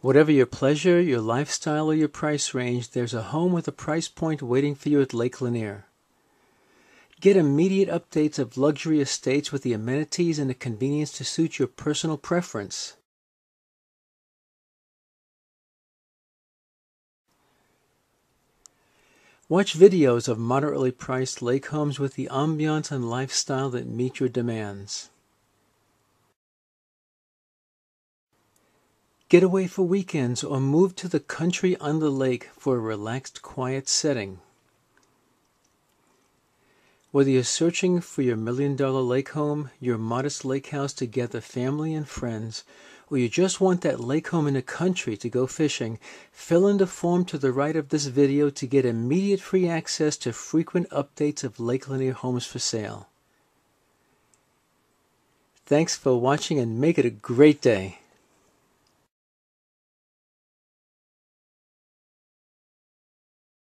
Whatever your pleasure, your lifestyle, or your price range, there's a home with a price point waiting for you at Lake Lanier. Get immediate updates of luxury estates with the amenities and the convenience to suit your personal preference. Watch videos of moderately priced lake homes with the ambiance and lifestyle that meet your demands. Get away for weekends or move to the country on the lake for a relaxed, quiet setting. Whether you're searching for your million dollar lake home, your modest lake house to gather family and friends, or you just want that lake home in the country to go fishing, fill in the form to the right of this video to get immediate free access to frequent updates of Lake Lanier homes for sale. Thanks for watching and make it a great day.